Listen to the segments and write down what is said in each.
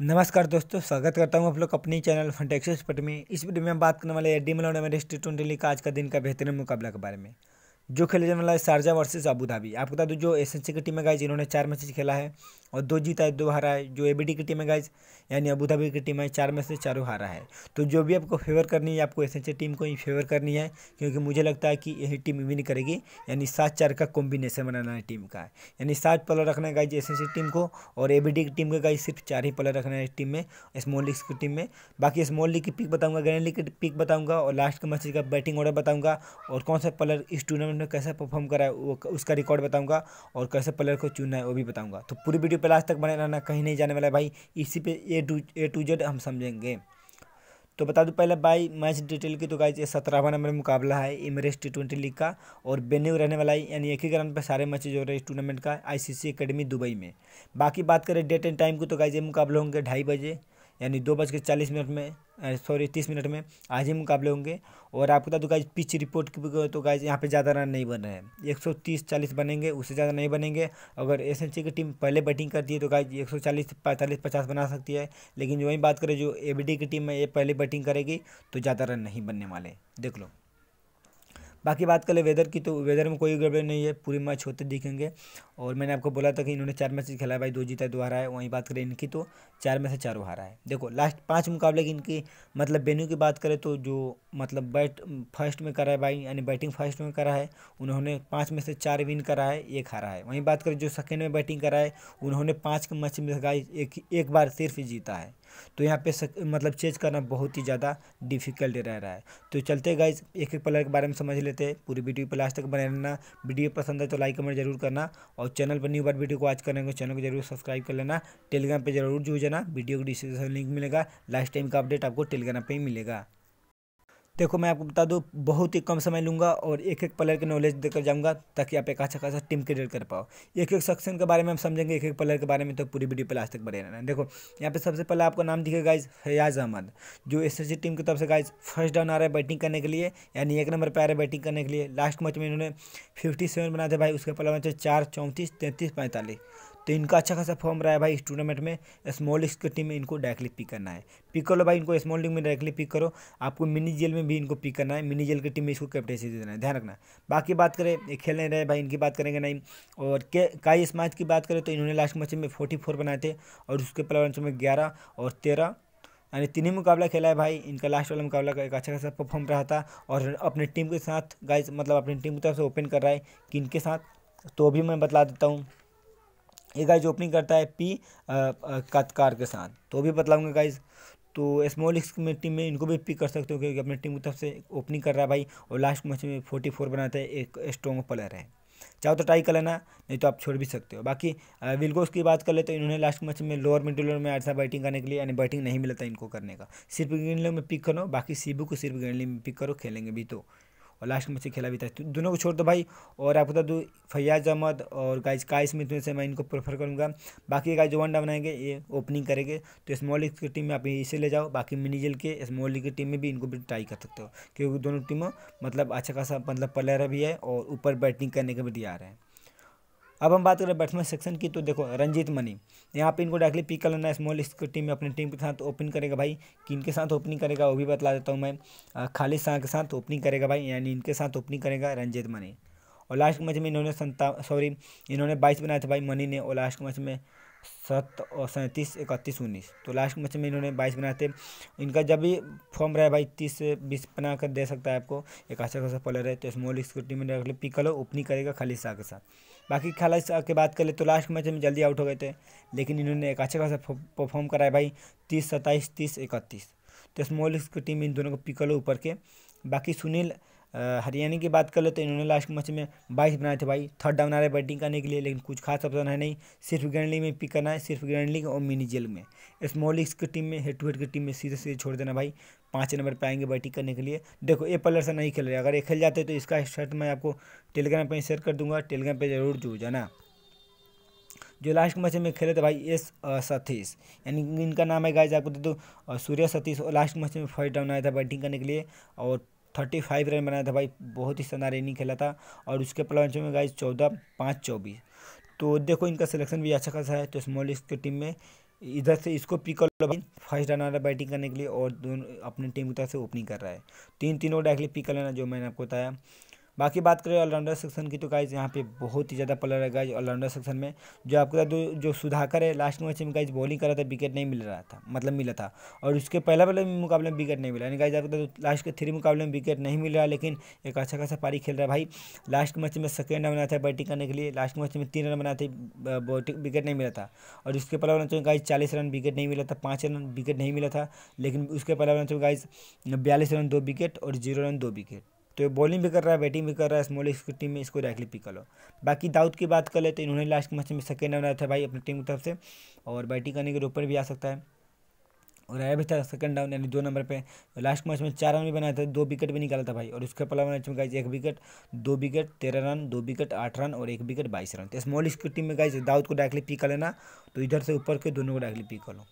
नमस्कार दोस्तों, स्वागत करता हूँ आप लोग अपनी चैनल फंटेक्स पट में। इस वीडियो में हम बात करने वाले डी मिलान एवरेस्ट टी ट्वेंटी लीग का आज का दिन का बेहतरीन मुकाबला के बारे में। जो खेले जाने वाला है शारजा वर्सेज अबू धाबी आपको बता दूँ, जो एसएनसी की टीम है गाइज़ इन्होंने चार मैचेज खेला है। और दो जीता है, दो हारा है। जो एबीडी की टीम है गाइज़ यानी अबू धाबी की टीम है, चार में से चारों हारा है। तो जो भी आपको फेवर करनी है, आपको एस टीम को ही फेवर करनी है, क्योंकि मुझे लगता है कि यही टीम विन करेगी। यानी सात चार का कॉम्बिनेशन बनाना है टीम का। यानी सात प्लेयर रखना है गाइज़ एस टीम को, और एबीडी की टीम के गाइज़ सिर्फ़ चार ही प्लेयर रखना है टीम में स्मॉल लीग की टीम में। बाकी स्मॉल लीग की पिक बताऊँगा ग्रैंड लीग की पिक बताऊँगा, और लास्ट के मैच का बैटिंग ऑर्डर बताऊँगा, और कौन सा प्लेयर इस टूर्नामेंट में कैसा परफॉर्म करा है उसका रिकॉर्ड बताऊँगा, और कैसे प्लेयर को चुनना है, वो भी बताऊँगा। तो पूरी वीडियो पे लास्ट तक बने रहना, कहीं नहीं जाने वाला है। भाई, इसी पे A to A to Z हम समझेंगे। तो बता दूँ पहले बाई मैच डिटेल की तो गाइज़ ये सत्रहवा नंबर मुकाबला है इमरेस टी ट्वेंटी लीग का, और बेन्यू रहने वाला है, यानी एक ही ग्राउंड पर सारे मैचेज हो रहे हैं इस टूर्नामेंट का आईसीसी एकेडमी दुबई में। बाकी बात करें डेट एंड टाइम की तो गाइज़ ये मुकाबले होंगे ढाई बजे। यानी दो बज के चालीस मिनट में सॉरी तीस मिनट में आज ही मुकाबले होंगे। और आपको बता दूँ गाइज़ पिच रिपोर्ट की तो गाइज़ यहाँ पे ज़्यादा रन नहीं बन रहे हैं। एक सौ तीस चालीस बनेंगे, उससे ज़्यादा नहीं बनेंगे। अगर एस एन सी की टीम पहले बैटिंग करती है तो गाइज़ एक सौ चालीस पैंतालीस, पचास बना सकती है। लेकिन जो वही बात करें, जो ए बी डी की टीम है, ये पहले बैटिंग करेगी तो ज़्यादा रन नहीं बनने वाले। देख लो। बाकी बात कर ले वेदर की तो वेदर में कोई गड़बड़ नहीं है, पूरी मैच होते दिखेंगे। और मैंने आपको बोला था कि इन्होंने चार मैच खेला है भाई, दो जीता है, दो हारा है, वहीं बात करें इनकी तो चार में से चारों हारा है। देखो लास्ट पाँच मुकाबले की इनकी मतलब वेन्यू की बात करें तो जो मतलब बैट फ़र्स्ट में करा है भाई, यानी बैटिंग फ़र्स्ट में करा है, उन्होंने पाँच में से चार विन करा है, एक हारा है। वहीं बात करें जो सेकेंड में बैटिंग करा है, उन्होंने पाँच के मैच में एक बार सिर्फ़ जीता है। तो यहाँ पे सक, मतलब चेंज करना बहुत ही ज़्यादा डिफ़िकल्ट रह रहा है। तो चलते गाइज़ एक एक प्लेयर के बारे में समझ लेते हैं। पूरी वीडियो पर लास्ट तक बने रहना। वीडियो पसंद है तो लाइक कमेंट ज़रूर करना। और चैनल पर न्यू बार वीडियो को आज करेंगे चैनल को ज़रूर सब्सक्राइब कर लेना। टेलीग्राम पर ज़रूर जुड़ जाना। वीडियो को डिस्क्रिप्शन लिंक मिलेगा। लास्ट टाइम का अपडेट आपको टेलीग्राम पर ही मिलेगा। देखो, मैं आपको बता दूँ, बहुत ही कम समय लूँगा और एक एक प्लेयर के नॉलेज देकर जाऊँगा ताकि आप एक अच्छा खासा टीम क्रिएट कर पाओ। एक एक सेक्शन के बारे में हम समझेंगे एक एक प्लेयर के बारे में तो पूरी वीडियो पे लास्ट तक बने रहना देखो, यहाँ पे सबसे पहले आपका नाम दिखेगा गाइज़ फयाज अहमद, जो एस टीम की तरफ़ से गाइज़ फ़र्स्ट डाउन आ रहा है बैटिंग करने के लिए, यानी एक नंबर पर आ रहा है बैटिंग करने के लिए। लास्ट मैच में इन्होंने फिफ्टी सेवन बनाए थे भाई, उसके पहले मैच चार चौंतीस, तैंतीस, पैंतालीस। तो इनका अच्छा खासा फॉर्म रहा है भाई इस टूर्नामेंट में। स्मॉल लीग की टीम में इनको डायरेक्टली पिक करना है। पिक करो भाई इनको स्मॉल लीग में डायरेक्टली पिक करो। आपको मिनी जेल में भी इनको पिक करना है। मिनी जेल की टीम में इसको कैप्टेंसी देना है। ध्यान रखना। बाकी बात करें खेल नहीं रहे भाई, इनकी बात करेंगे नहीं। और के, काई मैच की बात करें तो इन्होंने लास्ट मैच में फोर्टी फोर बनाए थे और उसके पहले में ग्यारह और तेरह। यानी तीन ही मुकाबला खेला है भाई। इनका लास्ट वाला मुकाबला का एक अच्छा खासा परफॉर्म रहा था। और अपने टीम के साथ गाइज़ मतलब अपनी टीम की तरफ़ से ओपन कर रहा है कि इनके साथ तो भी मैं बतला देता हूँ। ये गाइज़ ओपनिंग करता है पी कतकार के साथ तो भी बतलाऊँगा गाइज़ तो स्मॉल एक्स में टीम में इनको भी पिक कर सकते हो, क्योंकि अपने टीम की तरफ़ से ओपनिंग कर रहा है भाई, और लास्ट मैच में फोर्टी फोर बनाते हैं, एक स्ट्रॉन्ग प्लेयर है। चाहो तो ट्राई कर लेना, नहीं तो आप छोड़ भी सकते हो। बाकी विलगोस की बात कर ले तो इन्होंने लास्ट मैच में लोअर मिडिल में ऐसा बैटिंग करने के लिए, यानी बैटिंग नहीं मिलता इनको करने का। सिर्फ़ ग्रीनलैंड में पिक करो, बाकी सीबू को सिर्फ़ ग्रीनलैंड में पिक करो, खेलेंगे भी तो। और लास्ट में से खेला भी था। तो दोनों को छोड़ दो भाई। और आपको बता दूँ, फैयाज अहमद और गाइज़ का स्मिथ में से मैं इनको प्रेफर करूँगा। बाकी गाइज़ जो वनडा बनाएँगे ये ओपनिंग करेंगे। तो स्मॉल लीग की टीम में आप इसे ले जाओ। बाकी मिनी जेल के स्मॉल लीग की टीम में भी इनको भी ट्राई कर सकते हो। क्योंकि दोनों टीमों मतलब अच्छा खासा मतलब प्लेयर भी है और ऊपर बैटिंग करने के भी तैयार है। अब हम बात करें बैट्समैन सेक्शन की तो देखो, रंजीत मनी। यहाँ पे इनको डायरेक्टली पिक कर लेना स्मॉल इसको टीम में अपनी टीम के साथ ओपन करेगा भाई। किन के साथ ओपनिंग करेगा, वो भी बतला देता हूँ मैं। खालिद शाह के साथ ओपनिंग करेगा भाई, यानी इनके साथ ओपनिंग करेगा रंजीत मनी। और लास्ट मैच में इन्होंने संता सॉरी इन्होंने बाईस बनाया था भाई मनी ने, और लास्ट मैच में सत और सैंतीस, इकतीस, उन्नीस। तो लास्ट मैच में इन्होंने बाईस बनाए थे। इनका जब भी फॉर्म रहा है भाई, तीस से बीस बना कर दे सकता है आपको। एक अच्छा खासा प्लेयर है तो स्मॉल टीम में अगले पिक करो ओपनिंग करेगा खालिद शाह के साथ। बाकी खालिद शाह की बात करें तो लास्ट मैच में जल्दी आउट हो गए थे। लेकिन इन्होंने एक अच्छा खासा परफॉर्म कराया भाई, तीस, सत्ताईस, तीस, इकतीस। तो स्मॉल स्कूल टीम इन दोनों को पिक करो ऊपर के। बाकी सुनील हरियाणा की बात कर ले तो इन्होंने लास्ट मैच में बाईस बनाए थे भाई। थर्ड डाउन आ रहे बैटिंग करने के लिए, लेकिन कुछ खास ऑप्शन है नहीं। सिर्फ़ ग्रैंड लीग में पिक करना है, सिर्फ़ ग्रैंड लीग और मिनी जेल में। स्मॉल लीग्स की टीम में हेड टू हेड की टीम में सीधे सीधे छोड़ देना भाई। पाँच नंबर पर आएँगे बैटिंग करने के लिए। देखो, ये प्लेयर से नहीं खेल रहे। अगर ये खेल जाते तो इसका शर्ट मैं आपको टेलीग्राम पर शेयर कर दूँगा। टेलीग्राम पर ज़रूर जुड़ जाना। जो लास्ट मैच में खेले थे भाई एस सतीश। यानी इनका नाम है गाइज़ आपको दे दो। सूर्य सतीश। और लास्ट मैच में फ़र्स्ट डाउन आया था बैटिंग करने के लिए। और थर्टी फाइव रन बनाया था भाई, बहुत ही शानदार इनिंग खेला था। और उसके प्लांच में गाइज़ चौदह पाँच चौबीस। तो देखो इनका सिलेक्शन भी अच्छा खासा है तो स्मॉल की टीम में इधर से इसको पिक कर लो भाई फ़र्स्ट रन आ रहा है बैटिंग करने के लिए और दोनों अपनी टीम की तरफ़ से ओपनिंग कर रहा है। तीन तीनों डायरेक्टली पिक कर लेना जो मैंने आपको बताया। बाकी बात करें ऑलराउंडर सेक्शन की तो गाइज़ यहाँ पे बहुत ही ज़्यादा प्लेयर है गाइज़ ऑलराउंडर सेक्शन में, जो आपका जो जो सुधाकर है लास्ट मैच में गाइज़ बॉलिंग कर रहा था विकेट नहीं मिल रहा था मतलब मिला था। और उसके पहला पहले मुकाबले में विकेट नहीं मिला। यानी गाइज़ आपका लास्ट के थ्री मुकाबले में विकेट नहीं मिल रहा, लेकिन एक अच्छा खासा पारी खेल रहा है भाई। लास्ट मैच में सेकेंड रन बनाया था बैटिंग करने के लिए लास्ट मैच में तीन रन बनाए थे विकेट नहीं मिला था। और उसके पहला मैच में गाइज़ चालीस रन विकेट नहीं मिला था, पाँच रन विकेट नहीं मिला था, लेकिन उसके पहला मैच में गाइज़ बयालीस रन दो विकेट और ज़ीरो रन दो विकेट तो ये बॉलिंग भी कर रहा है बैटिंग भी कर रहा है स्मॉल की टीम में इसको डायरेक्टली पिक कर लो। बाकी दाऊद की बात कर ले तो इन्होंने लास्ट मैच में सेकेंड रन आया था भाई अपनी टीम की तरफ़ से और बैटिंग करने के ऊपर भी आ सकता है। और आया भी था सेकंड डाउन यानी दो नंबर पे। लास्ट मैच में चार रन भी बनाया था, दो विकेट भी निकाला था भाई। और उसके पहला मैच में गाइज़ एक विकेट दो विकेट तेरह रन दो विकेट आठ रन और एक विकेट बाईस रन तो स्मॉल की टीम में गाइज़ दाऊद को डायरेक्टली पिक कर लेना तो इधर से ऊपर के दोनों को डायरेक्टली पिक कर लो।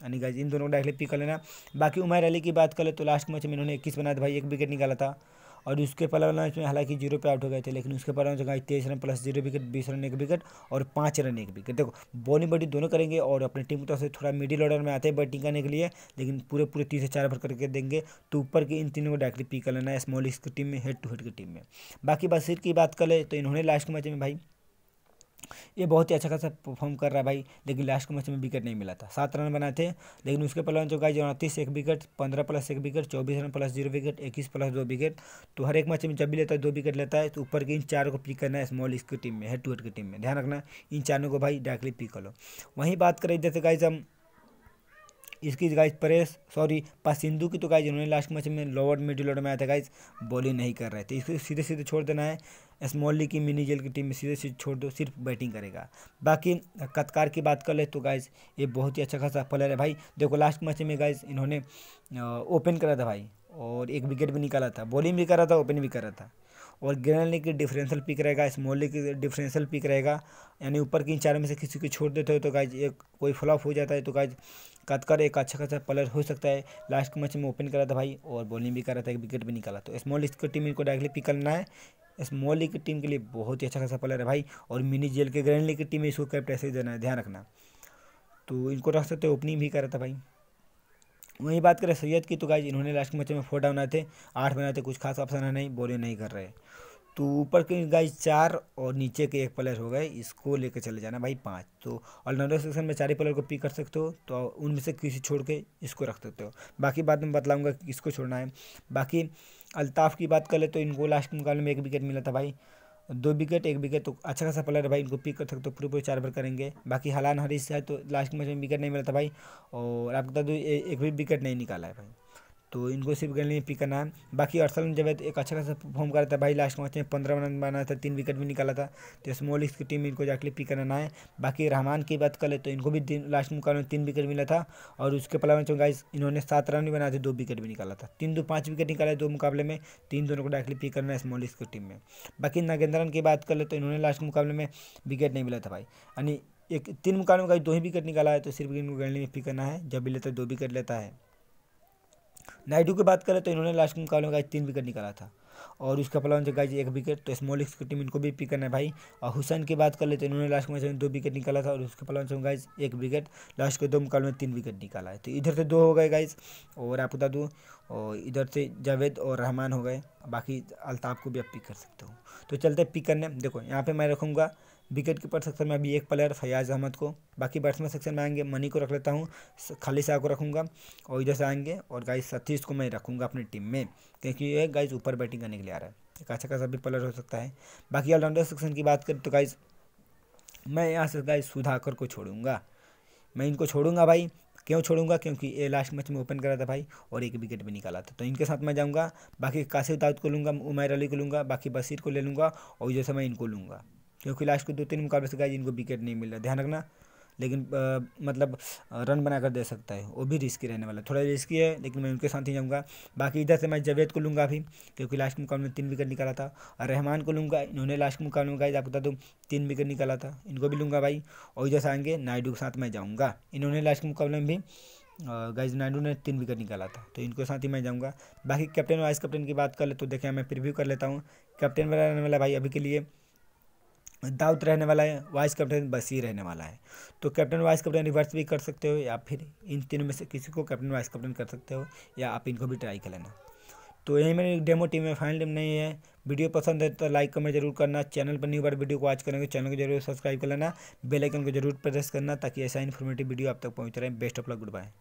यानी गाइज़ इन दोनों को डायरेक्टली पिक कर लेना। बाकी उमर अली की बात करें तो लास्ट मैच में इन्होंने इक्कीस बनाया था भाई, एक विकेट निकाला था। और उसके पहला मैच में हालाँकि ज़ीरो पे आउट हो गए थे, लेकिन उसके पहला मैच तेईस रन प्लस ज़ीरो विकेट बीस रन, एक विकेट और पाँच रन, एक विकेट देखो बॉलिंग बैटिंग दोनों करेंगे और अपनी टीम की तरफ़ से थोड़ा मिडिल ऑर्डर में आते हैं बैटिंग करने के लिए, लेकिन पूरे पूरे तीन से चार ओवर करके देंगे तो ऊपर के इन तीनों को डायरेक्टली पी कर लेना है स्मॉल की टीम में हेड टू हेड की टीम में। बाकी बसीर की बात करें तो इन्होंने लास्ट मैच में भाई ये बहुत ही अच्छा खासा परफॉर्म कर रहा है भाई। लेकिन लास्ट के मैच में विकेट नहीं मिला था। सात रन बनाए थे। लेकिन उसके पहले जो गाइज़ उनतीस एक विकेट पंद्रह प्लस एक विकेट चौबीस रन प्लस ज़ीरो विकेट इक्कीस प्लस दो विकेट तो हर एक मैच में जब भी लेता है, दो विकेट लेता है तो ऊपर के इन चारों को पिक करना है स्मॉल इसकी टीम में हेड टू हेड की टीम में। ध्यान रखना, इन चारों को भाई डायरेक्टली पिक कर लो। वहीं बात करें, जैसे गाइज़ हम इसकी गाइज़ परेश सॉरी पासिंदू की तो गाइज़ इन्होंने लास्ट मैच में लोअर मिडिल ऑर्डर में आया था गाइज़ बॉलिंग नहीं कर रहे थे। इसको सीधे सीधे छोड़ देना है। स्मॉल की मिनी जेल की टीम में सीधे सीधे छोड़ दो, सिर्फ़ बैटिंग करेगा। बाकी कतकार की बात कर ले तो गाइज़ ये बहुत ही अच्छा खासा प्लेयर है भाई। देखो लास्ट मैच में गाइज़ इन्होंने ओपन करा था भाई, और एक विकेट भी निकाला था। बॉलिंग भी करा था ओपन भी करा था। और ग्रैंड लीग की डिफरेंशियल पिक रहेगा, स्मॉल लीग की डिफरेंशियल पिक रहेगा, यानी ऊपर की इन चारों में से किसी को छोड़ देते हो तो गाइज़ एक, कोई फ्लॉप हो जाता है तो गाइज़ कतकर एक अच्छा खासा प्लेयर हो सकता है। लास्ट मैच में ओपन करा था भाई और बॉलिंग भी करा था, एक विकेट भी निकाला। तो स्मॉल की टीम इनको डायरेक्टली पिक करना है। स्मॉल लीग की टीम के लिए बहुत ही अच्छा खासा प्लेयर है भाई और मिनी जेल के ग्रैंड लीग की टीम में इसको कैप्टेंसी देना है, ध्यान रखना। तो इनको रख सकते ओपनिंग भी करा था भाई। वहीं बात करें सैयद की तो गाइज़ इन्होंने लास्ट मैच में फोर डाउन आए थे, आठ बनाए थे, कुछ खास ऑप्शन है नहीं बॉलिंग नहीं कर रहे। तो ऊपर के गाइज़ चार और नीचे के एक प्लेयर हो गए, इसको लेकर चले जाना भाई पाँच। तो ऑलराउंडर सेक्शन में चार ही प्लेयर को पिक कर सकते हो तो उनमें से किसी छोड़ के इसको रख सकते हो। बाकी बात में बतलाऊँगा कि किसको छोड़ना है। बाकी अल्ताफ़ की बात कर ले तो इनको लास्ट मुकाबले में एक विकेट मिला था भाई दो विकेट, एक विकेट तो अच्छा खासा प्लेयर है भाई। इनको पिक कर सकते हो पूरे पूरे चार बार करेंगे। बाकी हलान हरीश है तो लास्ट मैच में विकेट नहीं मिला था भाई। और आपको बता दो एक भी विकेट नहीं निकाला है भाई। तो इनको सिर्फ़ गेंद में पिक करना है बाकी अरसल जब एक अच्छा खासा परफॉर्म कर था भाई लास्ट मैच में पंद्रह रन बनाया था, तीन विकेट भी निकाला था तो स्मॉल की टीम इनको जाके पिक करना है बाकी रहमान की बात कर ले तो इनको भी लास्ट मुकाबले में तीन विकेट मिला था, और उसके पहला मैच में गाइस इन्होंने सात रन भी बनाए थे, दो विकेट भी निकाला था। तीन दो पाँच विकेट निकाला दो मुकाबले में, तीन दोनों को डायरेक्टली पिक करना है स्मॉल की टीम में। बाकी नागेंद्रन की बात कर ले तो इन्होंने लास्ट मुकाबले में विकेट नहीं मिला था भाई। यानी एक, तीन मुकाबले में दो ही विकेट निकाला है तो सिर्फ़ इनको गैंडली में पिक करना है जब भी लेता है, दो विकेट लेता है। नायडू की बात करें तो इन्होंने लास्ट मुकाबले में गाइज़ तीन विकेट निकाला था। और उसका पहला जो गाइज़ एक विकेट तो स्मॉल की टीम इनको भी पिक करना है भाई। और हुसैन की बात कर ले तो इन्होंने लास्ट मैच में दो विकेट निकाला था और उसके पहला जो गाइज़ एक विकेट लास्ट के दो मुकाबले में तीन विकेट निकाला है। तो इधर से दो हो गए गाइज़ और आप बता दूँ, और इधर से जावेद और रहमान हो गए। बाकी अल्ताफ़ को भी आप पिक कर सकते हो। तो चलते पिक करने। देखो, यहाँ पे मैं रखूँगा विकेट कीपर सेक्शन में अभी एक प्लेयर फयाज अहमद को। बाकी बैट्समैन सेक्शन में आएँगे, मनी को रख लेता हूँ खाली शाह को रखूँगा और इधर से आएँगे और गाइस सतीश को मैं रखूँगा अपनी टीम में, क्योंकि ये गाइस ऊपर बैटिंग करने के लिए आ रहा है। एक अच्छा खासा भी प्लेयर हो सकता है। बाकी ऑलराउंडर सेक्शन की बात करें तो गाइज़ मैं यहाँ से गाइज़ सुधाकर को छोड़ूँगा। मैं इनको छोड़ूँगा भाई। क्यों छोड़ूँगा? क्योंकि ये लास्ट मैच में ओपन करा था भाई और एक विकेट भी निकाला था। तो इनके साथ मैं जाऊँगा, बाकी काशिफ दाऊद को लूँगा, उमैर अली को लूँगा, बाकी बशीर को ले लूँगा और जैसे मैं इनको लूँगा। क्योंकि लास्ट के दो तीन मुकाबले से गाइज़ इनको विकेट नहीं मिल रहा ध्यान रखना। लेकिन आ, मतलब रन बनाकर दे सकता है वो भी रिस्की रहने वाला थोड़ा रिस्की है लेकिन मैं उनके साथ ही जाऊँगा। बाकी इधर से मैं जवेद को लूँगा अभी क्योंकि लास्ट मुकाबले में तीन विकेट निकाला था। और रहमान को लूँगा इन्होंने लास्ट मुकाबले में गाइज़ आपको बता दूँ तीन विकेट निकाला था। इनको भी लूँगा भाई और इधर से आएँगे नायडू के साथ मैं जाऊँगा। इन्होंने लास्ट मुकाबले में भी गाइज़ नायडू ने तीन विकेट निकाला था तो इनके साथ ही मैं जाऊँगा। बाकी कैप्टन वाइस कैप्टन की बात कर ले तो देखें मैं प्रिव्यू कर लेता हूँ। कैप्टन वाला रहने वाला भाई अभी के लिए दाऊद रहने वाला है, वाइस कैप्टन बसी रहने वाला है। तो कैप्टन वाइस कैप्टन रिवर्स भी कर सकते हो या फिर इन तीनों में से किसी को कैप्टन वाइस कैप्टन कर सकते हो या आप इनको भी ट्राई कर लेना। तो यही मेरी डेमो टीम में फाइनल टीम नहीं है। वीडियो पसंद है तो लाइक कमेंट ज़रूर करना। चैनल पर न्यू बार वीडियो को वॉच करेंगे, चैनल को ज़रूर सब्सक्राइब कर लेना। बेल आइकन को ज़रूर प्रेस करना ताकि ऐसा इन्फॉर्मेटिव वीडियो आप तक पहुँच रहे हैं। Best of luck goodbye